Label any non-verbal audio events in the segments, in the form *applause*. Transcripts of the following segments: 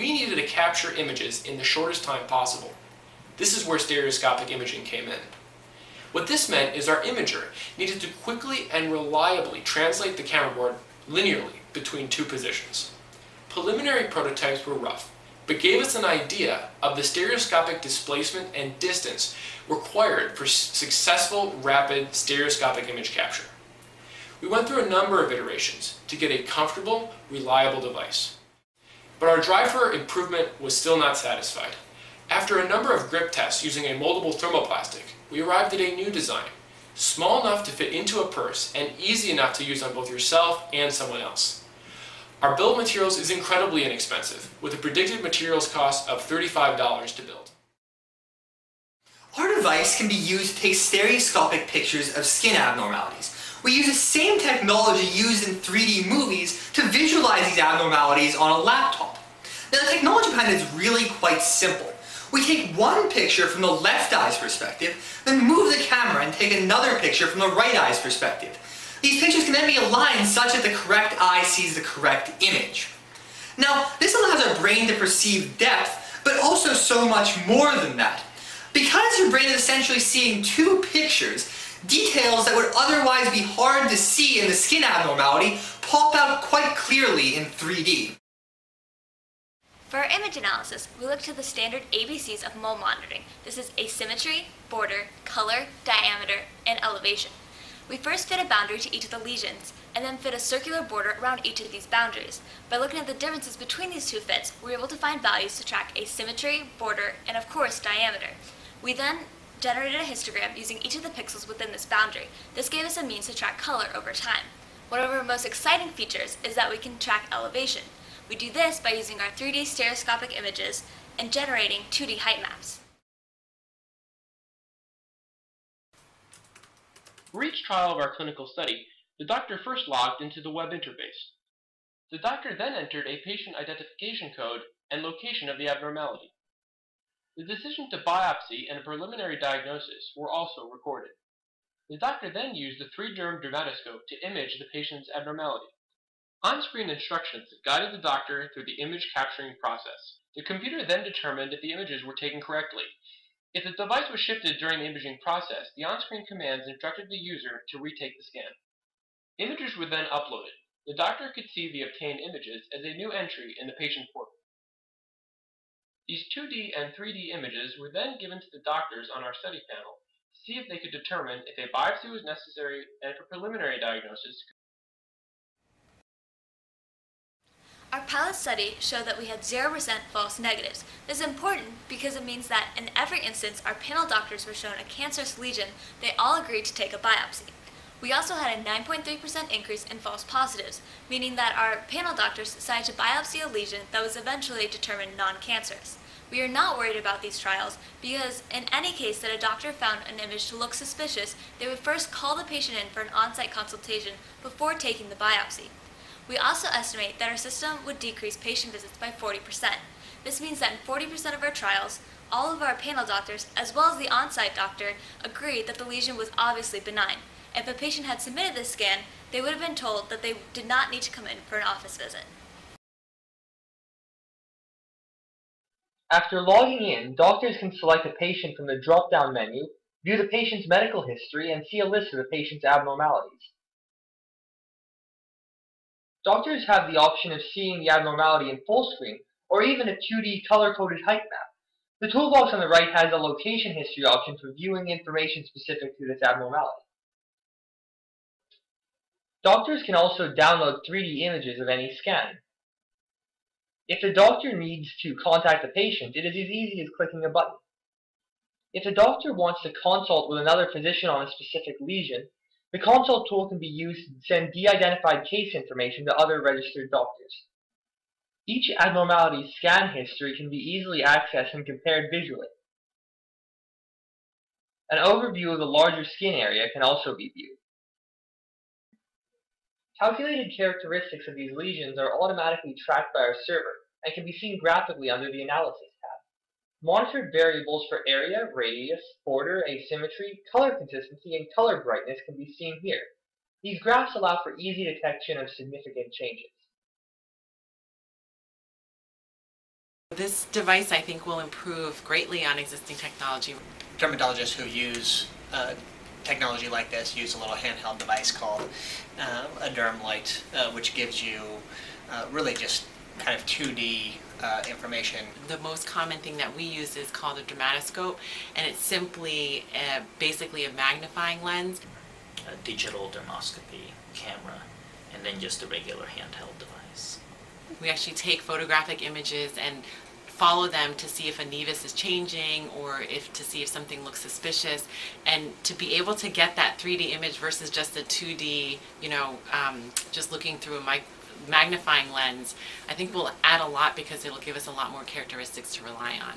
we needed to capture images in the shortest time possible. This is where stereoscopic imaging came in. What this meant is our imager needed to quickly and reliably translate the camera board linearly between two positions. Preliminary prototypes were rough, but gave us an idea of the stereoscopic displacement and distance required for successful rapid stereoscopic image capture. We went through a number of iterations to get a comfortable, reliable device. But our drive for improvement was still not satisfied. After a number of grip tests using a moldable thermoplastic, we arrived at a new design, small enough to fit into a purse and easy enough to use on both yourself and someone else. Our build materials is incredibly inexpensive, with a predicted materials cost of $35 to build. Our device can be used to take stereoscopic pictures of skin abnormalities. We use the same technology used in 3D movies to visualize these abnormalities on a laptop. Now the technology behind it is really quite simple. We take one picture from the left eye's perspective, then move the camera and take another picture from the right eye's perspective. These pictures can then be aligned such that the correct eye sees the correct image. Now, this allows our brain to perceive depth, but also so much more than that. Because your brain is essentially seeing two pictures, details that would otherwise be hard to see in the skin abnormality pop out quite clearly in 3D. For our image analysis, we look to the standard ABCs of mole monitoring. This is asymmetry, border, color, diameter, and elevation. We first fit a boundary to each of the lesions, and then fit a circular border around each of these boundaries. By looking at the differences between these two fits, we were able to find values to track asymmetry, border, and of course diameter. We then generated a histogram using each of the pixels within this boundary. This gave us a means to track color over time. One of our most exciting features is that we can track elevation. We do this by using our 3D stereoscopic images and generating 2D height maps. For each trial of our clinical study, the doctor first logged into the web interface. The doctor then entered a patient identification code and location of the abnormality. The decision to biopsy and a preliminary diagnosis were also recorded. The doctor then used the 3Derm dermatoscope to image the patient's abnormality. On-screen instructions guided the doctor through the image capturing process. The computer then determined if the images were taken correctly. If the device was shifted during the imaging process, the on-screen commands instructed the user to retake the scan. Images were then uploaded. The doctor could see the obtained images as a new entry in the patient portal. These 2D and 3D images were then given to the doctors on our study panel to see if they could determine if a biopsy was necessary and a preliminary diagnosis Our pilot study showed that we had 0% false negatives. This is important because it means that in every instance our panel doctors were shown a cancerous lesion, they all agreed to take a biopsy. We also had a 9.3% increase in false positives, meaning that our panel doctors decided to biopsy a lesion that was eventually determined non-cancerous. We are not worried about these trials because in any case that a doctor found an image to look suspicious, they would first call the patient in for an on-site consultation before taking the biopsy. We also estimate that our system would decrease patient visits by 40%. This means that in 40% of our trials, all of our panel doctors, as well as the on-site doctor, agreed that the lesion was obviously benign. If a patient had submitted this scan, they would have been told that they did not need to come in for an office visit. After logging in, doctors can select a patient from the drop-down menu, view the patient's medical history, and see a list of the patient's abnormalities. Doctors have the option of seeing the abnormality in full screen, or even a 2D color-coded height map. The toolbox on the right has a location history option for viewing information specific to this abnormality. Doctors can also download 3D images of any scan. If the doctor needs to contact the patient, it is as easy as clicking a button. If the doctor wants to consult with another physician on a specific lesion, the consult tool can be used to send de-identified case information to other registered doctors. Each abnormality scan history can be easily accessed and compared visually. An overview of the larger skin area can also be viewed. Calculated characteristics of these lesions are automatically tracked by our server and can be seen graphically under the Analysis Monitored variables for area, radius, border, asymmetry, color consistency, and color brightness can be seen here. These graphs allow for easy detection of significant changes. This device, I think, will improve greatly on existing technology. Dermatologists who use uh, technology like this use a little handheld device called uh, a DermLite, uh, which gives you uh, really just kind of 2D uh, information. The most common thing that we use is called a dermatoscope, and it's simply a, basically a magnifying lens. a digital dermoscopy camera, and then just a regular handheld device. We actually take photographic images and follow them to see if a nevus is changing or if to see if something looks suspicious and to be able to get that 3D image versus just a 2D, you know, um, just looking through a mic- magnifying lens, I think will add a lot because it'll give us a lot more characteristics to rely on.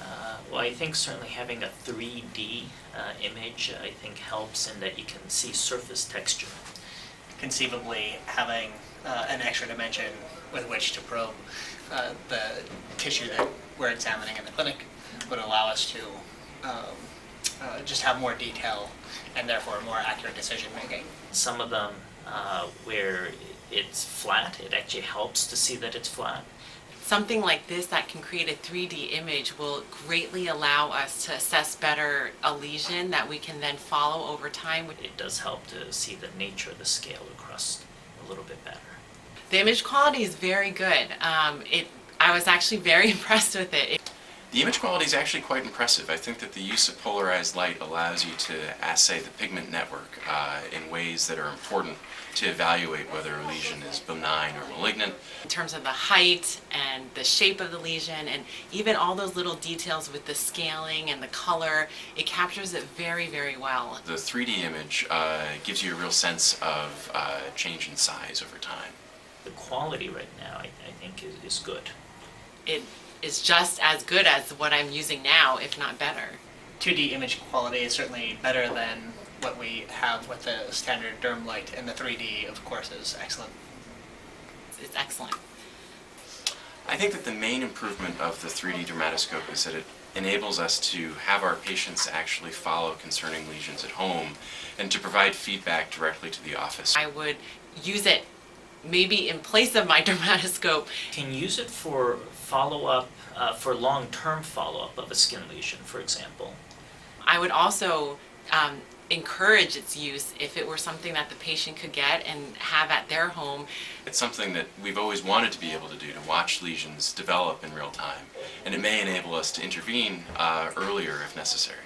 Uh, well, I think certainly having a 3D uh, image, I think helps in that you can see surface texture. Conceivably, having uh, an extra dimension with which to probe uh, the tissue that we're examining in the clinic would allow us to um, uh, just have more detail and therefore more accurate decision making. Some of them uh, where it's flat, it actually helps to see that it's flat. Something like this that can create a 3D image will greatly allow us to assess better a lesion that we can then follow over time. It does help to see the nature of the scale across a little bit better. The image quality is very good. Um, it, I was actually very *laughs* impressed with it. it. The image quality is actually quite impressive. I think that the use of polarized light allows you to assay the pigment network uh, in ways that are important to evaluate whether a lesion is benign or malignant. In terms of the height and the shape of the lesion and even all those little details with the scaling and the color, it captures it very, very well. The 3D image uh, gives you a real sense of uh, change in size over time. The quality right now, I, I think, is, is good. It is just as good as what I'm using now, if not better. 2D image quality is certainly better than what we have with the standard DermLite, and the 3D, of course, is excellent. It's, it's excellent. I think that the main improvement of the 3D dermatoscope is that it enables us to have our patients actually follow concerning lesions at home and to provide feedback directly to the office. I would use it maybe in place of my *laughs* dermatoscope. Can use it for follow-up, uh, for long-term follow-up of a skin lesion, for example. I would also um, encourage its use if it were something that the patient could get and have at their home. It's something that we've always wanted to be able to do, to watch lesions develop in real time. And it may enable us to intervene uh, earlier if necessary.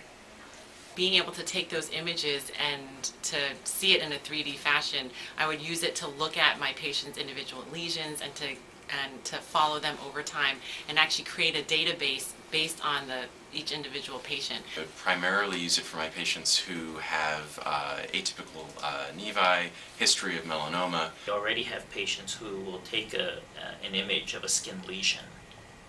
Being able to take those images and to see it in a 3D fashion, I would use it to look at my patient's individual lesions and to and to follow them over time and actually create a database based on the each individual patient. I primarily use it for my patients who have uh, atypical uh, nevi, history of melanoma. We already have patients who will take a, uh, an image of a skin lesion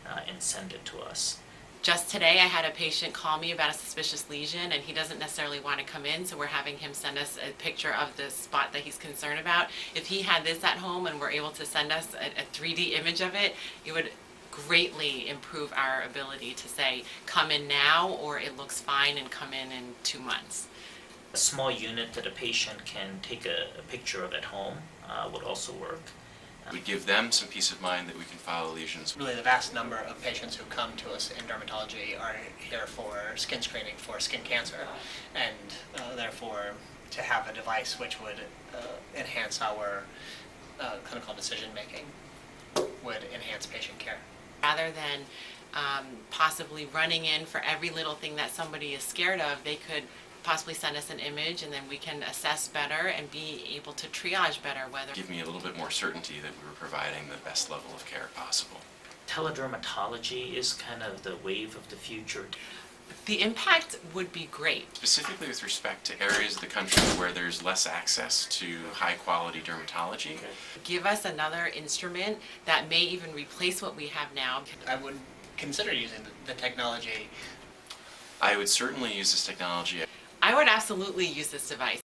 uh, and send it to us. Just today, I had a patient call me about a suspicious lesion, and he doesn't necessarily want to come in, so we're having him send us a picture of the spot that he's concerned about. If he had this at home and were able to send us a, a 3D image of it, it would greatly improve our ability to say, come in now, or it looks fine and come in in two months. A small unit that a patient can take a, a picture of at home uh, would also work. We give them some peace of mind that we can follow lesions. Really, the vast number of patients who come to us in dermatology are here for skin screening for skin cancer, and uh, therefore to have a device which would uh, enhance our uh, clinical decision making would enhance patient care. Rather than um, possibly running in for every little thing that somebody is scared of, they could possibly send us an image and then we can assess better and be able to triage better whether Give me a little bit more certainty that we were providing the best level of care possible. Teledermatology is kind of the wave of the future. the impact would be great. Specifically with respect to areas of the country where there's less access to high quality dermatology. Give us another instrument that may even replace what we have now. I would consider using the, the technology I would certainly use this technology I would absolutely use this device.